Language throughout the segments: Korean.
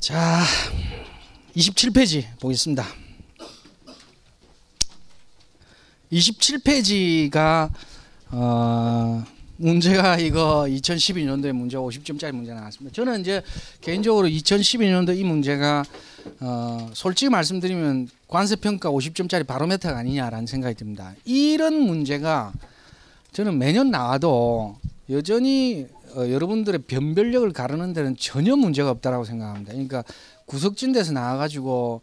자, 27페이지 보겠습니다. 27페이지가 어, 문제가 이거 2012년도에 문제 50점짜리 문제 나왔습니다. 저는 이제 개인적으로 2012년도 이 문제가 어, 솔직히 말씀드리면 관세 평가 50점짜리 바로메타가 아니냐라는 생각이 듭니다. 이런 문제가 저는 매년 나와도 여전히 어, 여러분들의 변별력을 가르는 데는 전혀 문제가 없다라고 생각합니다. 그러니까 구석진 데서 나와가지고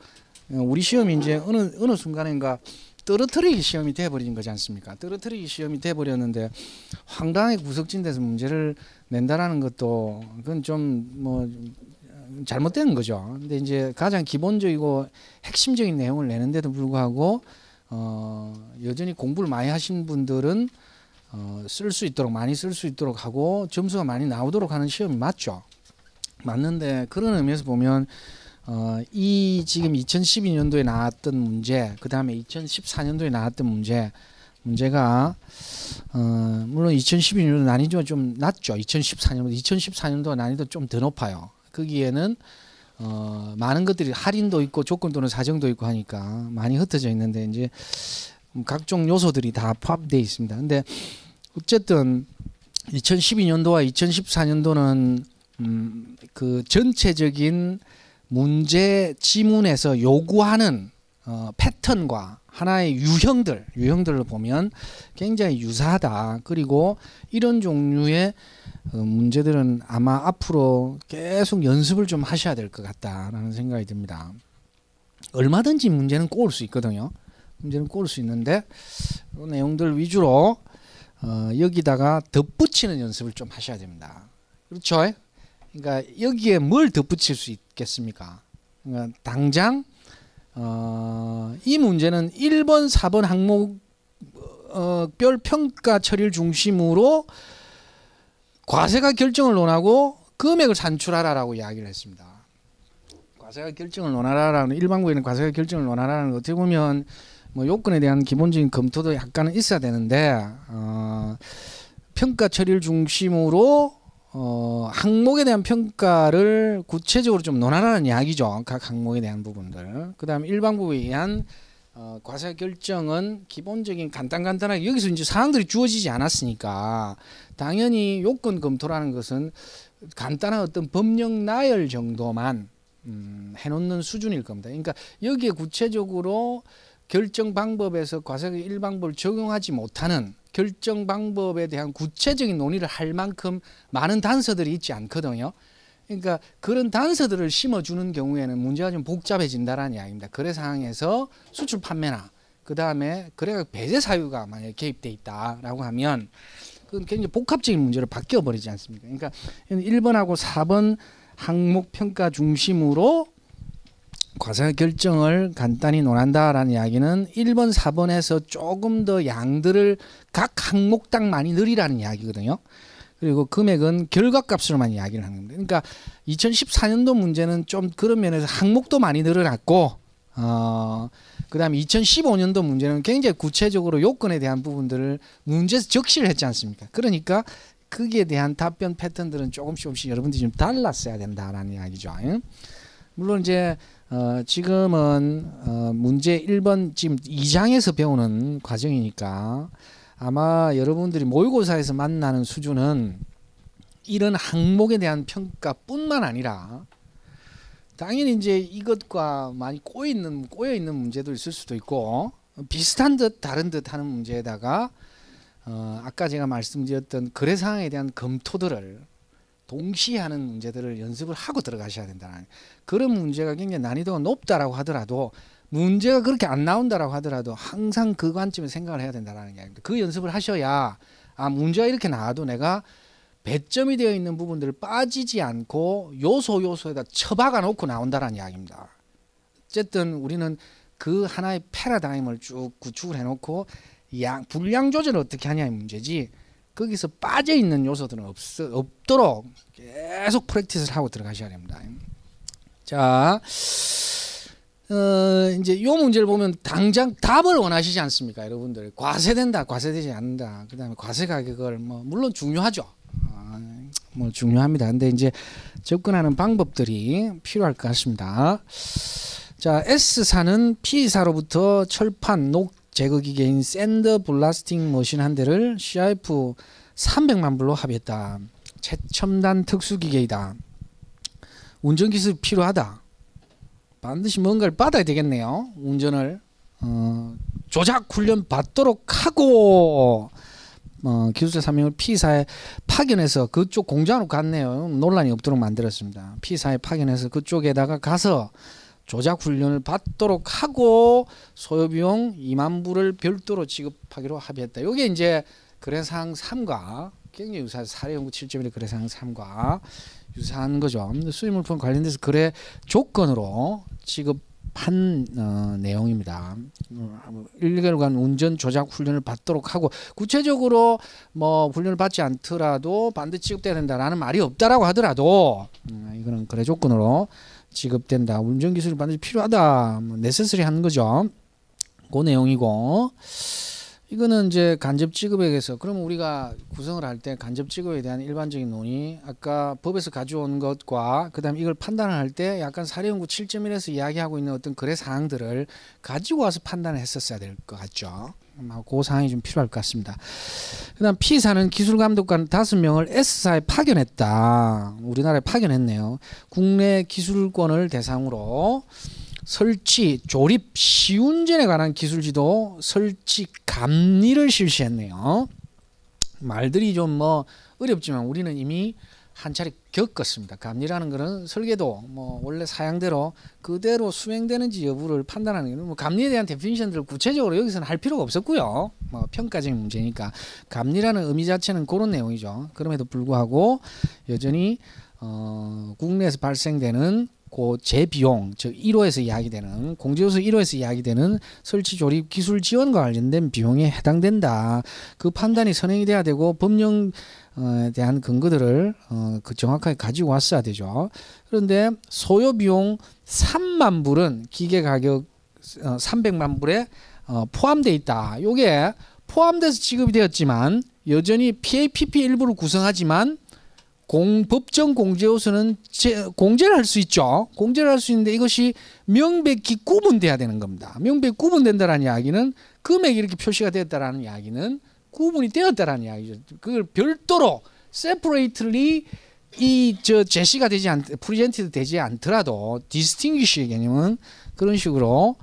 어, 우리 시험이 이제 어느 어느 순간인가 떨어뜨리기 시험이 돼버린 거지 않습니까? 떨어뜨리기 시험이 돼버렸는데 황당하게 구석진 데서 문제를 낸다라는 것도 그건 좀 뭐 잘못된 거죠. 근데 이제 가장 기본적이고 핵심적인 내용을 내는데도 불구하고 어, 여전히 공부를 많이 하신 분들은 어, 쓸 수 있도록 많이 쓸 수 있도록 하고 점수가 많이 나오도록 하는 시험이 맞죠. 맞는데 그런 의미에서 보면 어, 이 지금 2012년도에 나왔던 문제, 그 다음에 2014년도에 나왔던 문제, 문제가 어, 물론 2012년도 난이도가 좀 낮죠. 2014년도, 2014년도 난이도 좀 더 높아요. 거기에는 어, 많은 것들이 할인도 있고 조건도는 사정도 있고 하니까 많이 흩어져 있는데 이제 각종 요소들이 다 포함되어 있습니다. 근데 어쨌든 2012년도와 2014년도는 음, 그 전체적인 문제 지문에서 요구하는 어, 패턴과 하나의 유형들, 유형들을 보면 굉장히 유사하다. 그리고 이런 종류의 어, 문제들은 아마 앞으로 계속 연습을 좀 하셔야 될 것 같다라는 생각이 듭니다. 얼마든지 문제는 꼬을 수 있거든요. 문제는 꼬을 수 있는데 그 내용들 위주로 어, 여기다가 덧붙이는 연습을 좀 하셔야 됩니다. 그렇죠? 그러니까 여기에 뭘 덧붙일 수 있겠습니까? 그러니까 당장 어, 이 문제는 1번, 4번 항목 어, 별 평가 처리를 중심으로 과세가 결정을 논하고 금액을 산출하라라고 이야기를 했습니다. 과세가 결정을 논하라라는 일반국에는 과세가 결정을 논하라는 거 어떻게 보면 뭐 요건에 대한 기본적인 검토도 약간은 있어야 되는데 어, 평가 처리를 중심으로 어, 항목에 대한 평가를 구체적으로 좀 논하라는 이야기죠. 각 항목에 대한 부분들. 그다음에 일반국에 의한 어, 과세 결정은 기본적인 간단간단하게 여기서 이제 사항들이 주어지지 않았으니까 당연히 요건 검토라는 것은 간단한 어떤 법령 나열 정도만 음, 해놓는 수준일 겁니다. 그러니까 여기에 구체적으로 결정 방법에서 과세의 일방법을 적용하지 못하는 결정 방법에 대한 구체적인 논의를 할 만큼 많은 단서들이 있지 않거든요. 그러니까 그런 단서들을 심어주는 경우에는 문제가 좀 복잡해진다라는 이야기입니다. 거래 상황에서 수출 판매나 그 다음에 거래가 배제 사유가 만약에 개입돼 있다라고 하면 그건 굉장히 복합적인 문제로 바뀌어 버리지 않습니까? 그러니까 1번하고 4번 항목 평가 중심으로 과세 결정을 간단히 논한다라는 이야기는 1번, 4번에서 조금 더 양들을 각 항목당 많이 늘리라는 이야기거든요. 그리고 금액은 결과값으로만 이야기를 하는 겁니다. 그러니까 2014년도 문제는 좀 그런 면에서 항목도 많이 늘어났고 어, 그다음에 2015년도 문제는 굉장히 구체적으로 요건에 대한 부분들을 문제에서 적시를 했지 않습니까? 그러니까 거기에 대한 답변 패턴들은 조금씩 조금씩 여러분들이 좀 달랐어야 된다라는 이야기죠. 물론 이제 어, 지금은 어, 문제 1번 지금 2장에서 배우는 과정이니까 아마 여러분들이 모의고사에서 만나는 수준은 이런 항목에 대한 평가뿐만 아니라 당연히 이제 이것과 많이 꼬여 있는 꼬여 있는 문제도 있을 수도 있고 비슷한 듯 다른 듯 하는 문제에다가 어, 아까 제가 말씀드렸던 거래 상황에 대한 검토들을 동시에 하는 문제들을 연습을 하고 들어가셔야 된다는 그런 문제가 굉장히 난이도가 높다라고 하더라도 문제가 그렇게 안 나온다라고 하더라도 항상 그 관점에 생각을 해야 된다라는 이야기입니다. 그 연습을 하셔야 아 문제가 이렇게 나와도 내가 배점이 되어 있는 부분들을 빠지지 않고 요소 요소에다 처박아 놓고 나온다라는 이야기입니다. 어쨌든 우리는 그 하나의 패러다임을 쭉 구축을 해놓고 양 분량 조절을 어떻게 하냐의 문제지 거기서 빠져 있는 요소들은 없, 없도록 계속 프랙티스를 하고 들어가셔야 됩니다. 자, 어, 이제 요 문제를 보면 당장 답을 원하시지 않습니까, 여러분들? 과세된다, 과세되지 않는다. 그다음에 과세 가격을 뭐 물론 중요하죠. 어, 뭐 중요합니다. 근데 이제 접근하는 방법들이 필요할 것 같습니다. 자, S사는 P사로부터 철판 녹 제거 기계인 샌더 블라스팅 머신 한 대를 CIF 300만 불로 합의했다. 최첨단 특수 기계이다. 운전 기술 필요하다. 반드시 뭔가를 받아야 되겠네요. 운전을 어, 조작 훈련 받도록 하고 어, 기술자 3명을 P사에 파견해서 그쪽 공장으로 갔네요. 논란이 없도록 만들었습니다. P사에 파견해서 그쪽에다가 가서 조작 훈련을 받도록 하고 소요 비용 2만 불을 별도로 지급하기로 합의했다. 이게 이제 거래사항 3과 굉장히 유사한 사례연구 7.1의 거래사항 3과 유사한 거죠. 수입물품 관련돼서 거래 조건으로 지급한 어, 내용입니다. 1개월간 운전 조작 훈련을 받도록 하고 구체적으로 뭐 훈련을 받지 않더라도 반드시 지급돼야 된다라는 말이 없다라고 하더라도 음, 이거는 거래 조건으로 지급된다. 운전 기술이 반드시 필요하다. 뭐 네세서리 하는 거죠. 그 내용이고 이거는 이제 간접 지급에 대해서 그러면 우리가 구성을 할 때 간접 지급에 대한 일반적인 논의 아까 법에서 가져온 것과 그다음에 이걸 판단을 할 때 약간 사례연구 7.1에서 이야기하고 있는 어떤 거래 사항들을 가지고 와서 판단을 했었어야 될 것 같죠. 그 사항이 좀 필요할 것 같습니다. 그다음 P사는 기술 감독관 다섯 명을 S사에 파견했다. 우리나라에 파견했네요. 국내 기술권을 대상으로 설치, 조립, 시운전에 관한 기술 지도 설치 감리를 실시했네요. 말들이 좀 뭐 어렵지만 우리는 이미 한 차례 겪었습니다. 감리라는 것은 설계도 뭐 원래 사양대로 그대로 수행되는지 여부를 판단하는 게뭐 감리에 대한 데피니션들을 구체적으로 여기서는 할 필요가 없었고요. 뭐 평가적인 문제니까 감리라는 의미 자체는 그런 내용이죠. 그럼에도 불구하고 여전히 어, 국내에서 발생되는 그 재비용 즉 1호에서 이야기되는 공제요소 1호에서 이야기되는 설치 조립 기술 지원과 관련된 비용에 해당된다. 그 판단이 선행이 돼야 되고 법령 에 대한 근거들을 어, 그 정확하게 가지고 왔어야 되죠. 그런데 소요 비용 3만 불은 기계 가격 어, 300만 불에 어, 포함되어 있다. 요게 포함돼서 지급이 되었지만 여전히 PAPP 일부를 구성하지만 공, 법정 공제호수는 공제를 할 수 있죠. 공제를 할 수 있는데 이것이 명백히 구분돼야 되는 겁니다. 명백히 구분된다라는 이야기는 금액이 이렇게 표시가 되었다라는 이야기는 구분이 되었다라는 이야기죠. 그걸 별도로 separately 이저 제시가 되지 않, presented 되지 않더라도 distinguish의 개념은 그런 식으로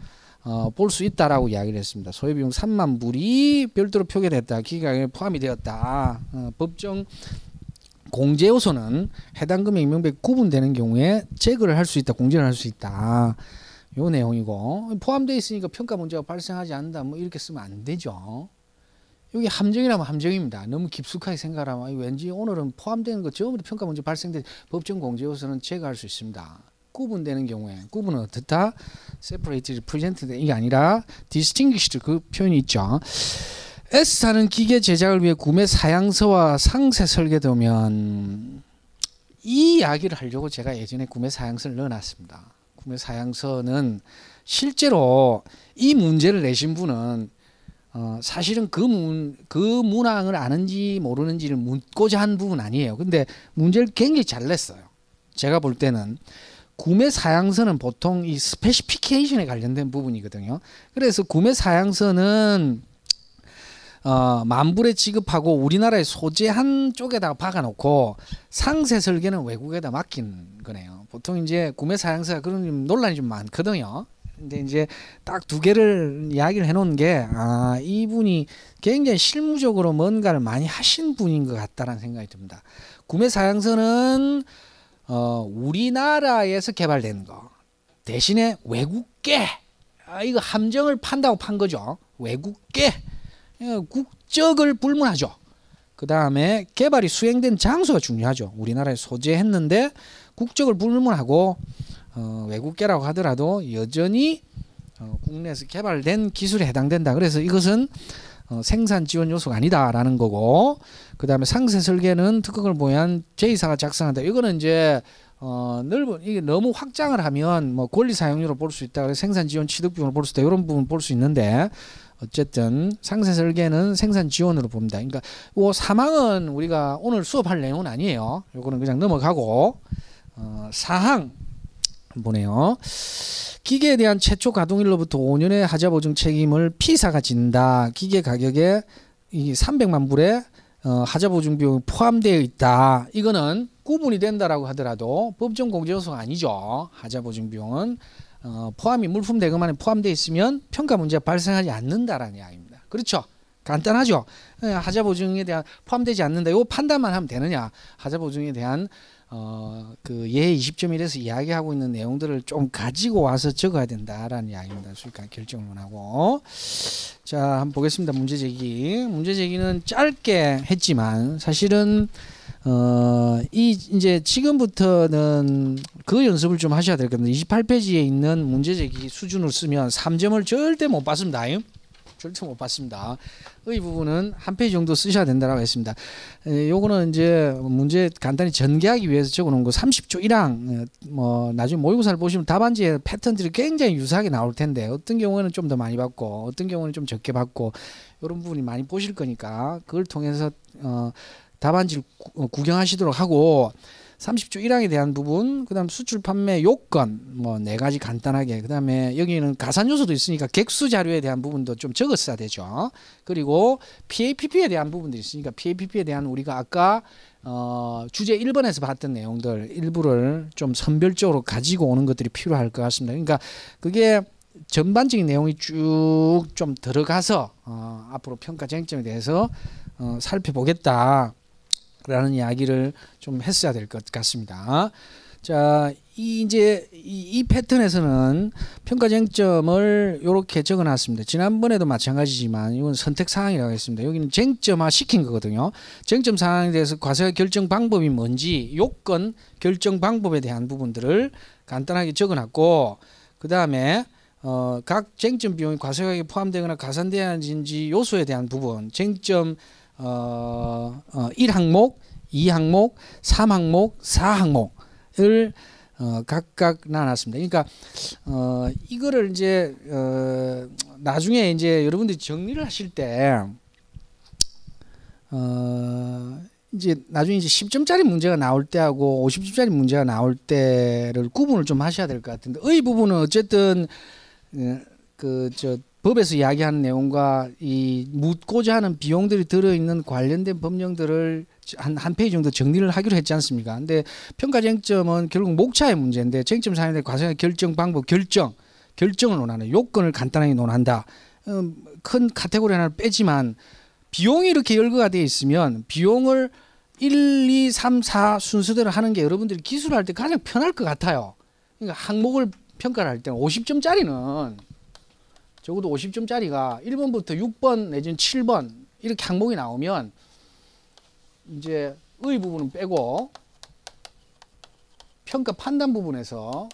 어, 볼 수 있다라고 이야기를 했습니다. 소요 비용 3만 불이 별도로 표기됐다. 기가에 포함이 되었다. 어, 법정 공제 요소는 해당 금액 명백 구분되는 경우에 제거를 할 수 있다, 공제를 할 수 있다. 요 내용이고 포함되어 있으니까 평가 문제가 발생하지 않는다. 뭐 이렇게 쓰면 안 되죠. 여기 함정이라면 함정입니다. 너무 깊숙하게 생각하면 왠지 오늘은 포함되는 것 전부 다 평가 문제 발생된 법정 공제 요소는 제거할 수 있습니다. 구분되는 경우에 구분은 어떻다? separated, presented 이게 아니라 distinguished 그 표현이 있죠. S사는 기계 제작을 위해 구매 사양서와 상세 설계도면 이 이야기를 하려고 제가 예전에 구매 사양서를 넣어놨습니다. 구매 사양서는 실제로 이 문제를 내신 분은 어, 사실은 그, 문, 그 문항을 아는지 모르는지를 묻고자 한 부분 아니에요. 근데 문제를 굉장히 잘 냈어요. 제가 볼 때는 구매 사양서는 보통 이 스페시피케이션에 관련된 부분이거든요. 그래서 구매 사양서는 어, 만불에 지급하고 우리나라에 소재한 쪽에다가 박아놓고 상세 설계는 외국에다 맡긴 거네요. 보통 이제 구매 사양서가 그런 논란이 좀 많거든요. 근데 이제 딱 두 개를 이야기를 해놓은 게, 아, 이분이 굉장히 실무적으로 뭔가를 많이 하신 분인 것 같다라는 생각이 듭니다. 구매 사양서는, 어, 우리나라에서 개발된 거. 대신에 외국계, 아, 이거 함정을 판다고 판 거죠. 외국계. 예, 국적을 불문하죠. 그 다음에 개발이 수행된 장소가 중요하죠. 우리나라에 소재했는데 국적을 불문하고 어, 외국계라고 하더라도 여전히 어, 국내에서 개발된 기술에 해당된다. 그래서 이것은 어, 생산 지원 요소가 아니다라는 거고 그 다음에 상세 설계는 특허를 보유한 제2사가 작성한다. 이거는 이제 어, 넓은 이게 너무 확장을 하면 뭐 권리 사용료로 볼 수 있다. 그래서 생산 지원 취득 비용을 볼 수 있다. 이런 부분 볼 수 있는데 어쨌든 상세 설계는 생산 지원으로 봅니다. 그러니까 요 사망은 우리가 오늘 수업할 내용은 아니에요. 요거는 그냥 넘어가고 어, 사항 보네요. 기계에 대한 최초 가동일로부터 5년의 하자 보증 책임을 P사가 진다. 기계 가격에 이 300만 불에 어, 하자 보증 비용이 포함되어 있다. 이거는 구분이 된다라고 하더라도 법정 공제 요소가 아니죠. 하자 보증 비용은 어, 포함이 물품 대금 안에 포함되어 있으면 평가 문제가 발생하지 않는다라는 이야기입니다. 그렇죠? 간단하죠. 예, 하자 보증에 대한 포함되지 않는다. 이 판단만 하면 되느냐? 하자 보증에 대한 어, 그예 20.1에서 이야기하고 있는 내용들을 좀 가지고 와서 적어야 된다라는 이야기입니다. 수익가 결정을 원하고. 자, 한번 보겠습니다. 문제 제기. 문제 제기는 짧게 했지만 사실은 어, 이 이제 지금부터는 그 연습을 좀 하셔야 될 겁니다. 28페이지에 있는 문제 제기 수준으로 쓰면 3점을 절대 못 받습니다. 절대 못 받습니다. 의 부분은 한 페이지 정도 쓰셔야 된다고 했습니다. 에, 요거는 이제 문제 간단히 전개하기 위해서 적어놓은 거 30조 1항 에, 뭐 나중에 모의고사를 보시면 답안지의 패턴들이 굉장히 유사하게 나올 텐데 어떤 경우에는 좀 더 많이 받고 어떤 경우는 좀 적게 받고 이런 부분이 많이 보실 거니까 그걸 통해서 어, 답안지를 구, 어, 구경하시도록 하고 30조 1항에 대한 부분, 그다음 수출 판매 요건 뭐 네 가지 간단하게 그다음에 여기는 가산 요소도 있으니까 객수 자료에 대한 부분도 좀 적었어야 되죠. 그리고 PAPP에 대한 부분도 있으니까 PAPP에 대한 우리가 아까 어, 주제 1번에서 봤던 내용들 일부를 좀 선별적으로 가지고 오는 것들이 필요할 것 같습니다. 그러니까 그게 전반적인 내용이 쭉 좀 들어가서 어, 앞으로 평가 쟁점에 대해서 어, 살펴보겠다. 라는 이야기를 좀 했어야 될 것 같습니다. 자, 이 이제 이, 이 패턴에서는 평가 쟁점을 이렇게 적어놨습니다. 지난번에도 마찬가지지만 이건 선택 사항이라고 했습니다. 여기는 쟁점화 시킨 거거든요. 쟁점 사항에 대해서 과세가 결정 방법이 뭔지 요건 결정 방법에 대한 부분들을 간단하게 적어놨고 그 다음에 어, 각 쟁점 비용이 과세가격에 포함되거나 가산되는지 요소에 대한 부분 쟁점 어, 어 1항목, 2항목, 3항목, 4항목을 어, 각각 나눴습니다. 그러니까 어, 이거를 이제 어, 나중에 이제 여러분들이 정리를 하실 때 어, 이제 나중에 이제 10점짜리 문제가 나올 때하고 50점짜리 문제가 나올 때를 구분을 좀 하셔야 될 것 같은데 의 부분은 어쨌든 어, 그저 법에서 이야기하는 내용과 이 묻고자 하는 비용들이 들어있는 관련된 법령들을 한, 한 페이지 정도 정리를 하기로 했지 않습니까? 근데 평가 쟁점은 결국 목차의 문제인데 쟁점 사항에 대해 과세의 결정 방법 결정 결정을 논하는 요건을 간단하게 논한다. 음, 큰 카테고리 하나를 빼지만 비용이 이렇게 열거가 되어 있으면 비용을 1, 2, 3, 4 순서대로 하는 게 여러분들이 기술할 때 가장 편할 것 같아요. 그러니까 항목을 평가를 할 때는 50점짜리는 적어도 50점짜리가 1번부터 6번 내지는 7번 이렇게 항목이 나오면 이제 의 부분은 빼고 평가 판단 부분에서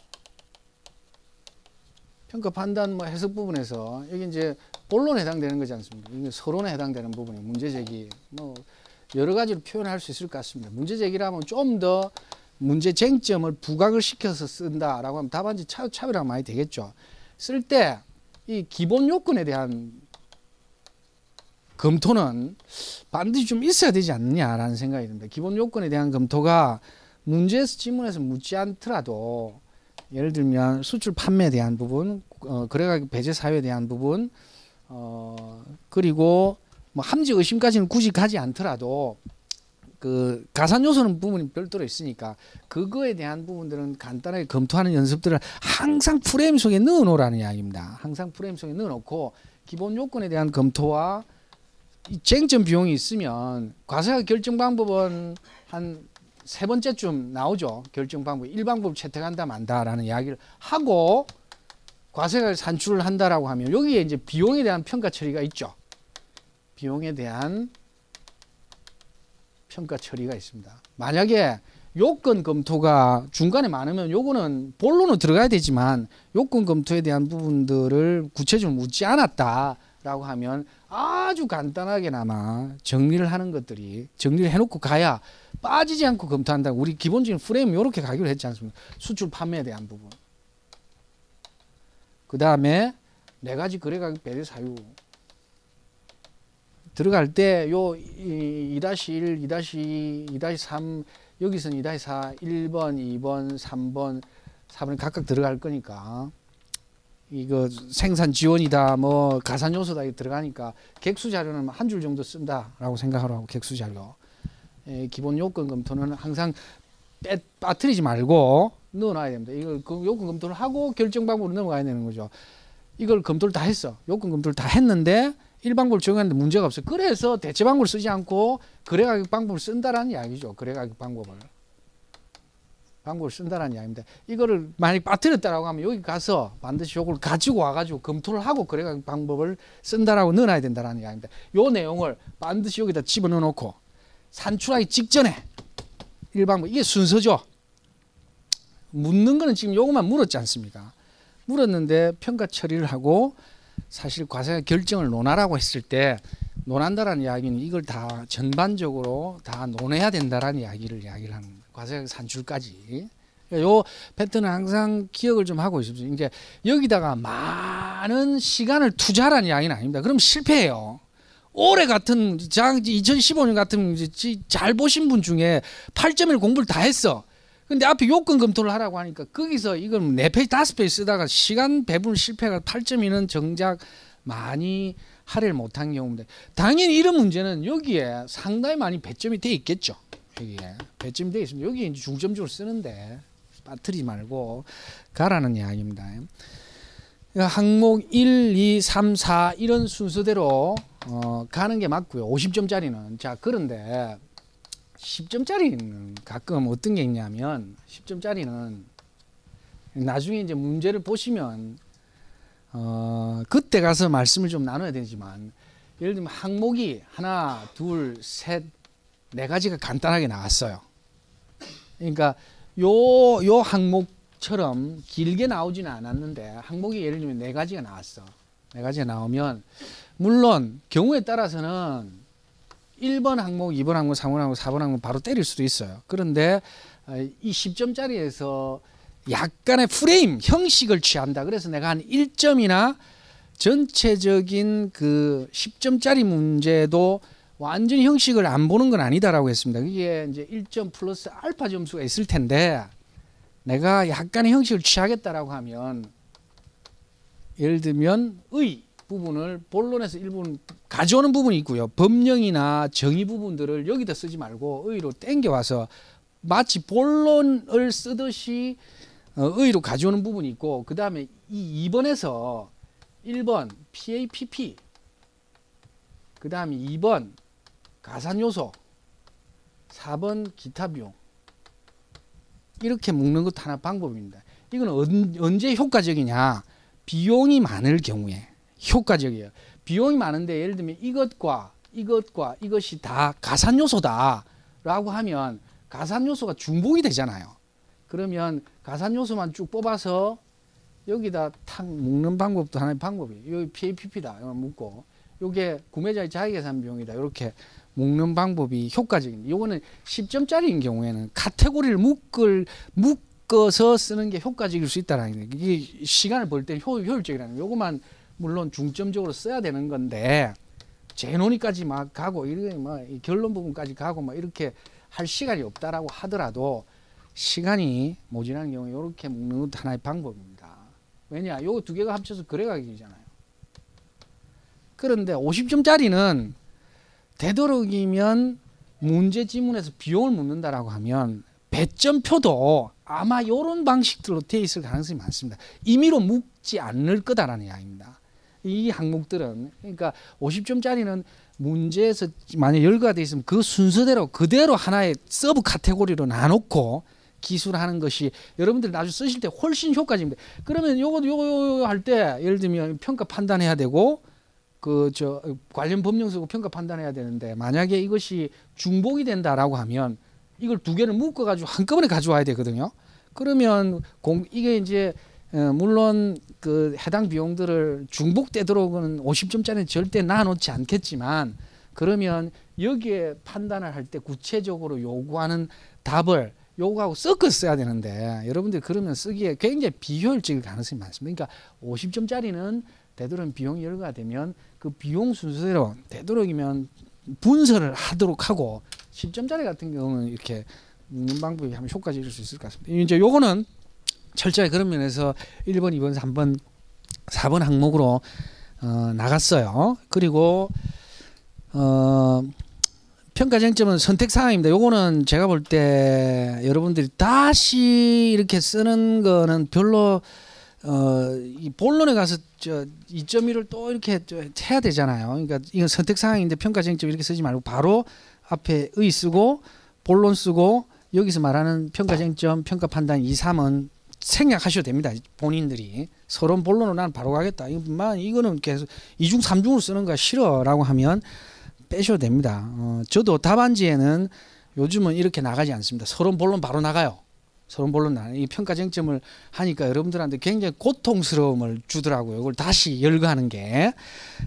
평가 판단 뭐 해석 부분에서 여기 이제 본론에 해당되는 거지 않습니까? 이게 서론에 해당되는 부분이 문제 제기 뭐 여러 가지로 표현할 수 있을 것 같습니다. 문제 제기라면 좀 더 문제 쟁점을 부각을 시켜서 쓴다라고 하면 답안지 차, 차별화가 많이 되겠죠. 쓸 때 이 기본 요건에 대한 검토는 반드시 좀 있어야 되지 않느냐라는 생각이 듭니다. 기본 요건에 대한 검토가 문제에서 지문에서 묻지 않더라도 예를 들면 수출 판매에 대한 부분, 어, 거래가격 배제 사유에 대한 부분, 어, 그리고 뭐 함지 의심까지는 굳이 가지 않더라도 그 가산 요소는 부분이 별도로 있으니까 그거에 대한 부분들은 간단하게 검토하는 연습들을 항상 프레임 속에 넣어 놓으라는 이야기입니다. 항상 프레임 속에 넣어 놓고 기본 요건에 대한 검토와 쟁점 비용이 있으면 과세가 결정 방법은 한 세 번째쯤 나오죠. 결정 방법. 일방법 채택한다 만다라는 이야기를 하고 과세가 산출을 한다라고 하면 여기에 이제 비용에 대한 평가 처리가 있죠. 비용에 대한 평가 처리가 있습니다. 만약에 요건 검토가 중간에 많으면 요거는 본론은 들어가야 되지만 요건 검토에 대한 부분들을 구체적으로 묻지 않았다라고 하면 아주 간단하게나마 정리를 하는 것들이 정리를 해놓고 가야 빠지지 않고 검토한다. 우리 기본적인 프레임 이렇게 가기로 했지 않습니까? 수출 판매에 대한 부분. 그 다음에 네 가지 거래가격 배제 사유 들어갈 때 요 2-1, 2-2, 2-3 여기서는 2-4, 1번, 2번, 3번, 4번 각각 들어갈 거니까 이거 생산 지원이다 뭐 가산 요소다 이 들어가니까 객수 자료는 한 줄 정도 쓴다라고 생각하라고 객수 자료 에, 기본 요건 검토는 항상 빼, 빠뜨리지 말고 넣어놔야 됩니다. 이걸 그 요건 검토를 하고 결정 방법으로 넘어가야 되는 거죠. 이걸 검토를 다 했어. 요건 검토를 다 했는데 일방법을 적용하는데 문제가 없어. 그래서 대체 방법을 쓰지 않고 거래 가격 방법을 쓴다라는 이야기죠. 거래 가격 방법을. 방법을 쓴다는 이야기입니다. 이거를 만약 빠뜨렸다라고 하면 여기 가서 반드시 요걸 가지고 와가지고 검토를 하고 거래가 방법을 쓴다라고 넣어놔야 된다는 이야기입니다. 요 내용을 반드시 여기다 집어넣어 놓고 산출하기 직전에 일방법 이게 순서죠. 묻는 거는 지금 요것만 물었지 않습니까? 물었는데 평가 처리를 하고 사실 과세 결정을 논하라고 했을 때 논한다라는 이야기는 이걸 다 전반적으로 다 논해야 된다라는 이야기를 이야기를 하는. 과세 산출까지. 그러니까 요 패턴은 항상 기억을 좀 하고 있습니다. 이제 여기다가 많은 시간을 투자하라는 이야기는 아닙니다. 그럼 실패해요. 올해 같은 2015년 같은 잘 보신 분 중에 8.1 공부를 다 했어. 근데 앞에 요건 검토를 하라고 하니까 거기서 이건 네 페이지 다섯 페이지 쓰다가 시간 배분 실패가 8.2는 정작 많이 할애를 못한 경우인데 당연히 이런 문제는 여기에 상당히 많이 배점이 돼 있겠죠. 여기에 배점이 돼 있으면 여기에 이제 중점적으로 쓰는데 빠뜨리지 말고 가라는 이야기입니다. 항목 1, 2, 3, 4 이런 순서대로 어, 가는 게 맞고요. 50점짜리는 자 그런데 10점짜리는 가끔 어떤 게 있냐면 10점짜리는 나중에 이제 문제를 보시면 어, 그때 가서 말씀을 좀 나눠야 되지만 예를 들면 항목이 하나, 둘, 셋, 네 가지가 간단하게 나왔어요. 그러니까 요, 요 항목처럼 길게 나오지는 않았는데 항목이 예를 들면 네 가지가 나왔어. 네 가지가 나오면 물론 경우에 따라서는 1번 항목, 2번 항목, 3번 항목, 4번 항목 바로 때릴 수도 있어요. 그런데 어, 이 10점짜리에서 약간의 프레임, 형식을 취한다. 그래서 내가 한 1점이나 전체적인 그 10점짜리 문제도 완전히 형식을 안 보는 건 아니다라고 했습니다. 그게 이제 1점 플러스 알파 점수가 있을 텐데 내가 약간의 형식을 취하겠다라고 하면 예를 들면 의 부분을 본론에서 일부분 가져오는 부분이 있고요. 법령이나 정의 부분들을 여기다 쓰지 말고 의로 땡겨와서 마치 본론을 쓰듯이 어, 의로 가져오는 부분이 있고 그 다음에 이 2번에서 1번 PAPP 그 다음에 2번 가산요소 4번 기타 비용 이렇게 묶는 것도 하나 방법입니다. 이건 언, 언제 효과적이냐 비용이 많을 경우에 효과적이에요. 비용이 많은데 예를 들면 이것과 이것과 이것이 다 가산 요소다 라고 하면 가산 요소가 중복이 되잖아요. 그러면 가산 요소만 쭉 뽑아서 여기다 탁 묶는 방법도 하나의 방법이에요. 여기 PAPP다. 이거 묶고 요게 구매자의 자기계산 비용이다. 이렇게 묶는 방법이 효과적입니다. 요거는 10점짜리인 경우에는 카테고리를 묶을 묶어서 쓰는 게 효과적일 수 있다라는 게 이게 시간을 벌 때 효율적이라는 거. 요거만 물론 중점적으로 써야 되는 건데 재논의까지 막 가고 이렇게 막 결론 부분까지 가고 막 이렇게 할 시간이 없다라고 하더라도 시간이 모자라는 경우에 이렇게 묶는 것도 하나의 방법입니다. 왜냐, 요두 개가 합쳐서 거래가격이잖아요. 그런데 50점짜리는 되도록이면 문제 지문에서 비용을 묻는다라고 하면 배점표도 아마 이런 방식들로 되어 있을 가능성이 많습니다. 임의로 묻지 않을 거다라는 이야기입니다. 이 항목들은 그러니까 50점짜리는 문제에서 만약 열거가 돼 있으면 그 순서대로 그대로 하나의 sub 카테고리로 나놓고 기술하는 것이 여러분들이 나중에 쓰실 때 훨씬 효과적입니다. 그러면 요거 요거 할 때 예를 들면 평가 판단해야 되고 그 저 관련 법령 쓰고 평가 판단해야 되는데 만약에 이것이 중복이 된다라고 하면 이걸 두 개를 묶어 가지고 한꺼번에 가져와야 되거든요. 그러면 공 이게 이제 어, 물론 그 해당 비용들을 중복되도록은 50점짜리는 절대 놔놓지 않겠지만 그러면 여기에 판단을 할 때 구체적으로 요구하는 답을 요구하고 섞어 써야 되는데 여러분들 그러면 쓰기에 굉장히 비효율적일 가능성이 많습니다. 그러니까 50점짜리는 되도록 비용 열거가 되면 그 비용 순서대로 되도록이면 분석을 하도록 하고 10점짜리 같은 경우는 이렇게 묶는 방법이 하면 효과적일 수 있을 것 같습니다. 이제 요거는 철저히 그런 면에서 1번, 2번, 3번, 4번 항목으로 어, 나갔어요. 그리고 어, 평가 쟁점은 선택 사항입니다. 요거는 제가 볼 때 여러분들이 다시 이렇게 쓰는 거는 별로 어, 이 본론에 가서 저 2.1을 또 이렇게 해야 되잖아요. 그러니까 이건 선택 사항인데 평가 쟁점 이렇게 쓰지 말고 바로 앞에 의 쓰고 본론 쓰고 여기서 말하는 평가 쟁점, 평가 판단 2, 3은 생략하셔도 됩니다. 본인들이 서론 본론으로 난 바로 가겠다. 이만 이거는 계속 이중 삼중으로 쓰는 거 싫어라고 하면 빼셔도 됩니다. 어, 저도 답안지에는 요즘은 이렇게 나가지 않습니다. 서론 본론 바로 나가요. 서론 본론 나. 이 평가 쟁점을 하니까 여러분들한테 굉장히 고통스러움을 주더라고요. 이걸 다시 열거하는 게.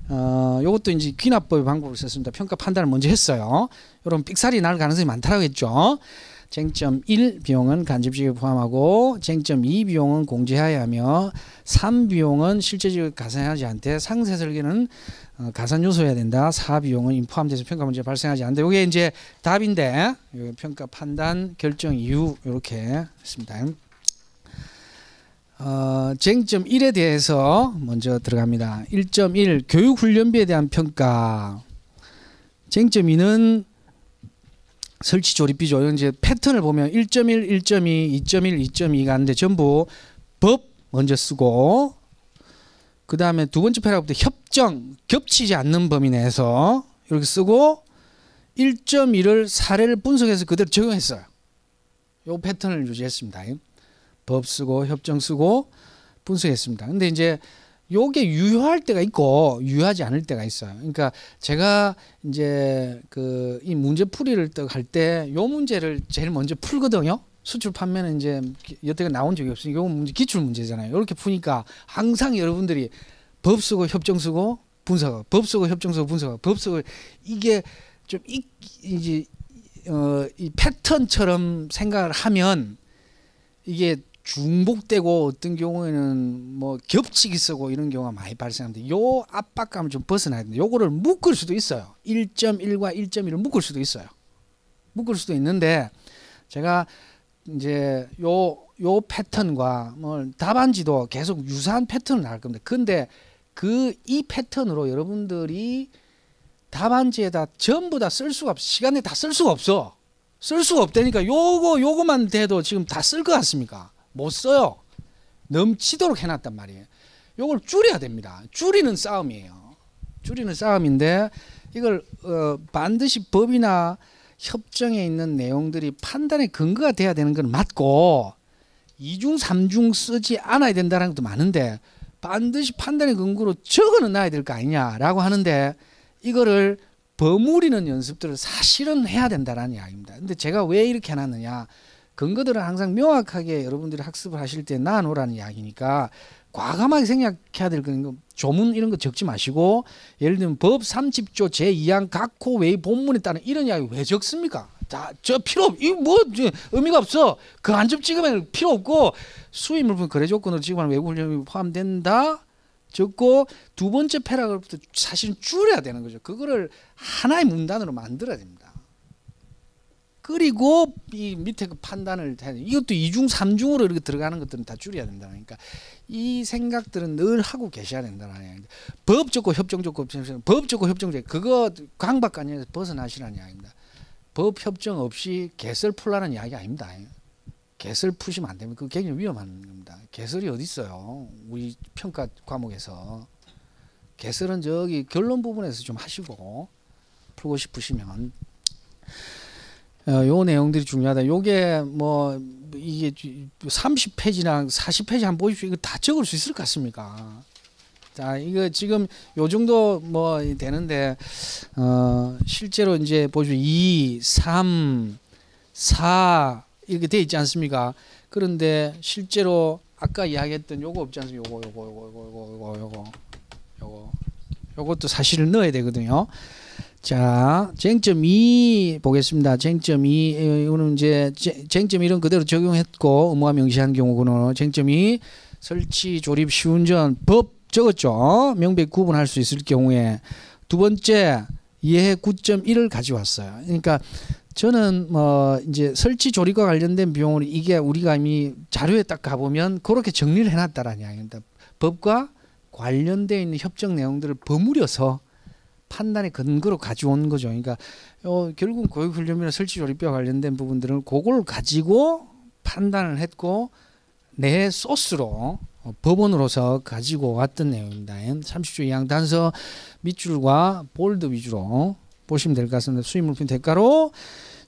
어, 요것도 이제 귀납법의 방법을 썼습니다. 평가 판단을 먼저 했어요. 이런 삑살이 날 가능성이 많다라고 했죠. 쟁점 1 비용은 간접지에 포함하고 쟁점 2 비용은 공제하여야 하며 3 비용은 실제적으로 가산하지 않되 상세 설계는 어, 가산 요소여야 된다. 4 비용은 포함돼서 평가 문제 발생하지 않는다. 이게 이제 답인데 평가 판단 결정 이유 이렇게 했습니다. 어, 쟁점 1에 대해서 먼저 들어갑니다. 1.1 교육 훈련비에 대한 평가. 쟁점 2는 설치 조립비죠. 이제 패턴을 보면 1.1, 1.2, 2.1, 2.2가 있는데 전부 법 먼저 쓰고 그 다음에 두 번째 패러부터 협정 겹치지 않는 범위 내에서 이렇게 쓰고 1.1을 사례를 분석해서 그대로 적용했어요. 요 패턴을 유지했습니다. 법 쓰고 협정 쓰고 분석했습니다. 근데 이제 요게 유효할 때가 있고 유효하지 않을 때가 있어요. 그러니까 제가 이제 그 이 문제 풀이를 할 때 요 문제를 제일 먼저 풀거든요. 수출 판매는 이제 여태가 나온 적이 없으니까 요 문제 기출 문제잖아요. 이렇게 푸니까 항상 여러분들이 법 쓰고 협정 쓰고 분석하고 법 쓰고 협정 쓰고 분석하고 법 쓰고 이게 좀 이, 이제 어, 이 패턴처럼 생각을 하면 이게 중복되고 어떤 경우에는 뭐 겹치기 쓰고 이런 경우가 많이 발생하는데 요 압박감을 좀 벗어나야 되는데 요거를 묶을 수도 있어요. 1.1과 1.1을 묶을 수도 있어요. 묶을 수도 있는데 제가 이제 요 요 패턴과 뭐 답안지도 계속 유사한 패턴을 나갈 겁니다. 근데 그 이 패턴으로 여러분들이 답안지에다 전부 다 쓸 수가 없 시간에 다 쓸 수가 없어. 쓸 수가 없다니까 요거 요거만 돼도 지금 다 쓸 것 같습니까? 못 써요. 넘치도록 해놨단 말이에요. 요걸 줄여야 됩니다. 줄이는 싸움이에요. 줄이는 싸움인데 이걸 어, 반드시 법이나 협정에 있는 내용들이 판단의 근거가 돼야 되는 건 맞고 이중 삼중 쓰지 않아야 된다는 것도 많은데 반드시 판단의 근거로 적어는 놔야 될 거 아니냐라고 하는데 이거를 버무리는 연습들을 사실은 해야 된다라는 이야기입니다. 근데 제가 왜 이렇게 해놨느냐 근거들은 항상 명확하게 여러분들이 학습을 하실 때 놔놓으라는 이야기니까 과감하게 생각해야 될 거는 조문 이런 거 적지 마시고 예를 들면 법 30조 제2항 각호 외의 본문에 따른 이런 이야기 왜 적습니까? 자, 저 필요 없, 이뭐 의미가 없어. 그 안접 찍으면 필요 없고 수입 물품 거래 조건으로 지급하는 외국 훈련이 포함된다. 적고 두 번째 패러그래프도 사실은 줄여야 되는 거죠. 그거를 하나의 문단으로 만들어야 됩니다. 그리고 이 밑에 그 판단을 돼. 이것도 이중 삼중으로 이렇게 들어가는 것들은 다 줄여야 된다. 그러니까 이 생각들은 늘 하고 계셔야 된다는 법 좋고 협정 좋고 법 좋고 협정 좋고 그거 강박관념에서 벗어나시라는 이야기입니다. 법 협정 없이 개설 풀라는 이야기 아닙니다. 개설 푸시면 안 됩니다. 그 굉장히 위험한 겁니다. 개설이 어디 있어요? 우리 평가 과목에서 개설은 저기 결론 부분에서 좀 하시고 풀고 싶으시면 어, 요 내용들이 중요하다. 요게 뭐 이게 30페이지나 40페이지 한번 보십시오. 이거 다 적을 수 있을 것 같습니까? 자, 이거 지금 요 정도 뭐 되는데 어 실제로 이제 보십시오. 2, 3, 4 이렇게 돼 있지 않습니까? 그런데 실제로 아까 이야기했던 요거 없지 않습니까? 요거 요거 요거 요거 요거 요거 요거 요것도 사실을 넣어야 되거든요. 자, 쟁점 2 보겠습니다. 쟁점 2 이거는 이제 쟁점 1은 그대로 적용했고 의무화 명시한 경우는 쟁점 2 설치 조립 시운전 법 적었죠. 명백 구분할 수 있을 경우에 두 번째 예해 9.1을 가져왔어요. 그러니까 저는 뭐 이제 설치 조립과 관련된 비용을 이게 우리가 이미 자료에 딱 가보면 그렇게 정리를 해놨다라는 이야기입니다. 법과 관련되어 있는 협정 내용들을 버무려서 판단의 근거로 가져온 거죠. 그러니까 어, 결국 교육훈련이나 설치 조립과 관련된 부분들은 그걸 가지고 판단을 했고 내 소스로 어, 법원으로서 가지고 왔던 내용입니다. 30조 이항 단서 밑줄과 볼드 위주로 보시면 될 것 같습니다. 수입 물품 대가로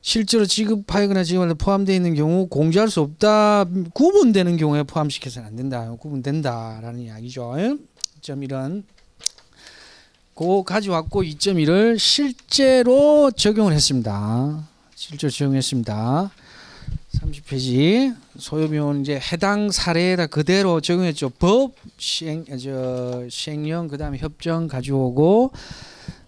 실제로 지급하거나 지급에 포함되어 있는 경우 공제할 수 없다. 구분되는 경우에 포함시켜서는 안 된다. 구분된다라는 이야기죠. 2.1 은고 가져왔고 2.1을 실제로 적용을 했습니다. 실제로 적용했습니다. 30페이지 소요비용 이제 해당 사례에다 그대로 적용했죠. 법 시행 저 시행령 그다음에 협정 가져오고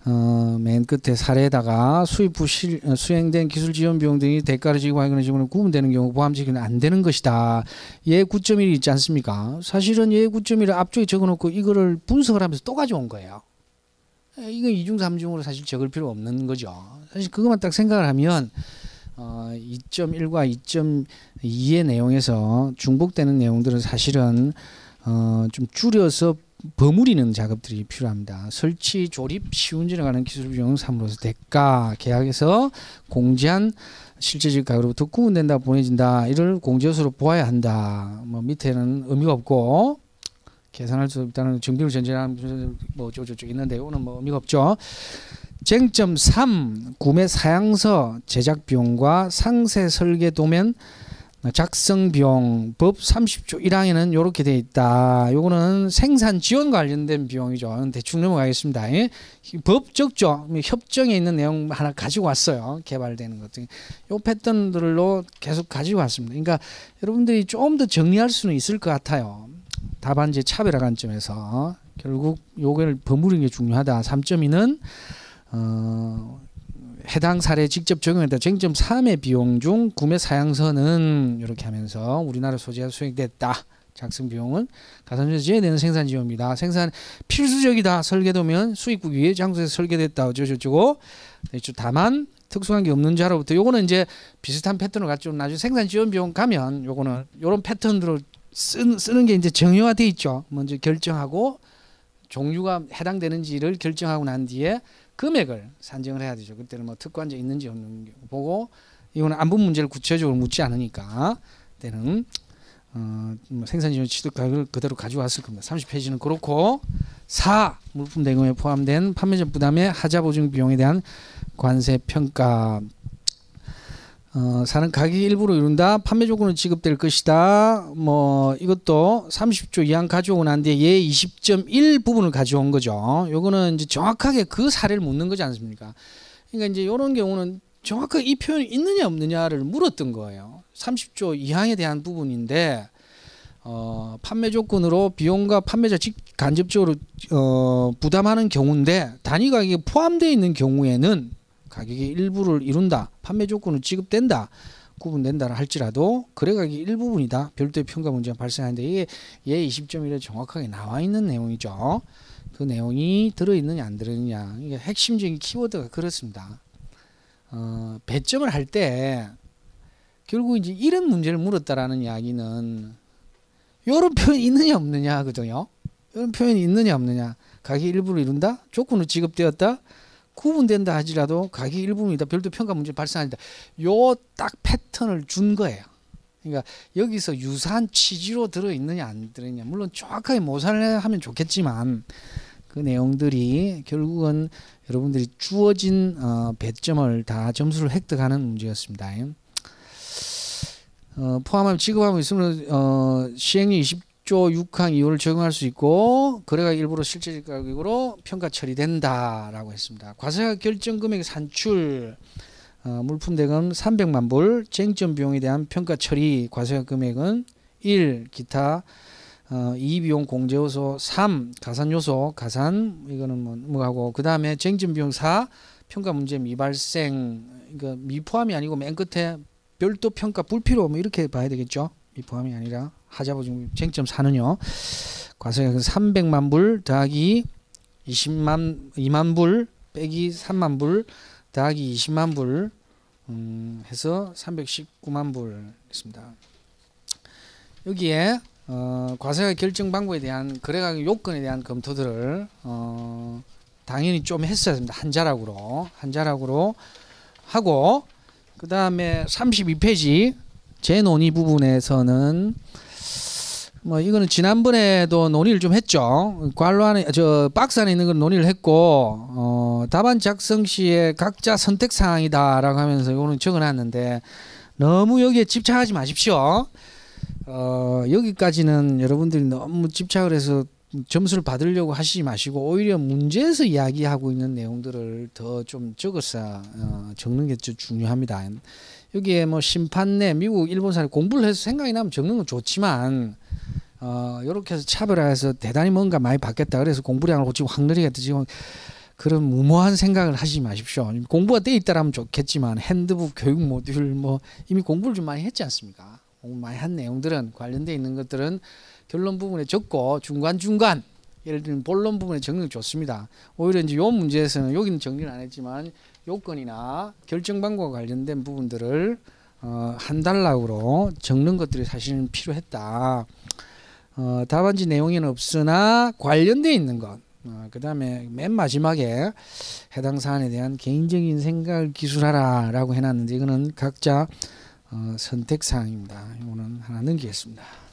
어, 맨 끝에 사례에다가 수입 후 실, 어, 수행된 기술 지원 비용 등이 대가를 지급하거나 지급을 구분되는 경우 포함시키면 안 되는 것이다. 예 9.1이 있지 않습니까? 사실은 예 9.1을 앞쪽에 적어놓고 이거를 분석을 하면서 또 가져온 거예요. 예, 이건 이중 삼중으로 사실 적을 필요 없는 거죠. 사실 그것만 딱 생각을 하면 어, 2.1과 2.2의 내용에서 중복되는 내용들은 사실은 어, 좀 줄여서 버무리는 작업들이 필요합니다. 설치, 조립, 시운전에 관한 기술 비용 3으로서 대가 계약에서 공제한 실제적 가격으로부터 구분된다 보내진다 이를 공제수로 보아야 한다. 뭐 밑에는 의미가 없고 계산할 수 없다는 정비를 전제하는 뭐 저저저 있는데 오늘 뭐 의미가 없죠. 쟁점 3 구매 사양서 제작 비용과 상세 설계 도면 작성 비용 법 30조 1항에는 이렇게 돼 있다. 요거는 생산 지원 관련된 비용이죠. 대충 넘어가겠습니다. 예? 법 적죠. 협정에 있는 내용 하나 가지고 왔어요. 개발되는 것 등. 요 패턴들로 계속 가지고 왔습니다. 그러니까 여러분들이 좀 더 정리할 수는 있을 것 같아요. 답안지 차별화 관점에서 결국 요걸 버무리는 게 중요하다. 3.2는 어, 해당 사례 직접 적용했다. 쟁점 3의 비용 중 구매 사양서는 이렇게 하면서 우리나라 소재가 수행됐다. 작성 비용은 가산점에서 제외되는 생산 지원입니다. 생산 필수적이다. 설계도면 수입국 위에 장소에서 설계됐다. 어쩌고저쩌고. 다만 특수한 게 없는 자로부터 요거는 이제 비슷한 패턴을 갖죠. 나중에 생산 지원 비용 가면 요거는 요런 패턴으로 쓰는, 쓰는 게 이제 정형화돼 있죠. 먼저 결정하고 종류가 해당되는지를 결정하고 난 뒤에 금액을 산정을 해야 되죠. 그때는 뭐 특관자 있는지 없는지 보고 이거는 안분 문제를 구체적으로 묻지 않으니까 때는 어, 뭐 생산지원 취득 가격을 그대로 가져왔을 겁니다. 30페이지는 그렇고 4 물품 대금에 포함된 판매자 부담의 하자 보증 비용에 대한 관세 평가 어, 사는 가격이 일부러 이룬다. 판매 조건은 지급될 것이다. 뭐 이것도 30조 이항 난 뒤에 예20.1 부분을 가져온 거죠. 요거는 이제 정확하게 그 사례를 묻는 거지 않습니까? 그러니까 이제 이런 경우는 정확하게 이 표현이 있느냐 없느냐를 물었던 거예요. 30조 이항에 대한 부분인데 어, 판매 조건으로 비용과 판매자 직 간접적으로 어, 부담하는 경우인데 단위 가격이 포함되어 있는 경우에는 가격의 일부를 이룬다. 판매 조건은 지급된다. 구분된다 할지라도 거래 가격의 일부분이다. 별도의 평가 문제가 발생하는데 이게 예 20.1에 정확하게 나와 있는 내용이죠. 그 내용이 들어있느냐 안 들어있느냐 이게 핵심적인 키워드가 그렇습니다. 어, 배점을 할 때 결국 이제 이런 문제를 물었다라는 이야기는 이런 표현이 있느냐 없느냐거든요. 이런 표현이 있느냐 없느냐 가격 일부를 이룬다 조건은 지급되었다 구분된다 하지라도 가격 일부분이다. 별도 평가 문제 발생한다. 요 딱 패턴을 준 거예요. 그러니까 여기서 유사한 취지로 들어 있느냐 안 들어 있냐. 물론 정확하게 모사를 하면 좋겠지만 그 내용들이 결국은 여러분들이 주어진 어, 배점을 다 점수를 획득하는 문제였습니다. 어, 포함하면 지급하고 있으면 어, 20 6조 6항 이유를 적용할 수 있고 거래가 일부러 실질적 가격으로 평가 처리된다라고 했습니다. 과세가 결정 금액 산출 어, 물품 대금 300만 불, 쟁점 비용에 대한 평가 처리 과세가 금액은 1 기타 어, 2 비용 공제 요소 3 가산 요소 가산 이거는 뭐 뭐 하고 그 다음에 쟁점 비용 4 평가 문제 미발생 이거 미포함이 아니고 맨 끝에 별도 평가 불필요 뭐 이렇게 봐야 되겠죠. 포함이 아니라 지금 쟁점 4는요. 과세가 300만 불 더하기 20만 2만 불 빼기 3만 불 더하기 20만 불 음, 해서 319만 불 있습니다. 여기에 어, 과세가 결정 방법에 대한 거래가격 요건에 대한 검토들을 어, 당연히 좀 했어야 됩니다. 한 자락으로 한 자락으로 하고 그 다음에 32페이지 재논의 부분에서는 뭐 이거는 지난번에도 논의를 좀 했죠. 관로 안에 저 박스 안에 있는 건 논의를 했고 어, 답안 작성 시에 각자 선택 사항이다라고 하면서 이거는 적어놨는데 너무 여기에 집착하지 마십시오. 어, 여기까지는 여러분들이 너무 집착을 해서 점수를 받으려고 하시지 마시고 오히려 문제에서 이야기하고 있는 내용들을 더 좀 적어서 어, 적는 게 좀 중요합니다. 여기에 뭐 심판내 미국 일본 사례 공부를 해서 생각이 나면 적는 건 좋지만 어 이렇게 해서 차별화해서 대단히 뭔가 많이 바뀌었다 그래서 공부량을 고치고 확 늘리겠다 지금 그런 무모한 생각을 하지 마십시오. 공부가 돼 있다라면 좋겠지만 핸드북 교육 모듈 뭐 이미 공부를 좀 많이 했지 않습니까? 공부 많이 한 내용들은 관련돼 있는 것들은 결론 부분에 적고 중간 중간 예를 들면 본론 부분에 게 좋습니다. 오히려 이제 요 문제에서는 여기는 정리를 안 했지만 요건이나 결정 방법과 관련된 부분들을 어, 한 단락으로 적는 것들이 사실은 필요했다. 어, 답안지 내용에는 없으나 관련돼 있는 것. 어, 그 다음에 맨 마지막에 해당 사안에 대한 개인적인 생각을 기술하라 라고 해놨는데 이거는 각자 어, 선택 사항입니다. 이거는 하나 넘기겠습니다.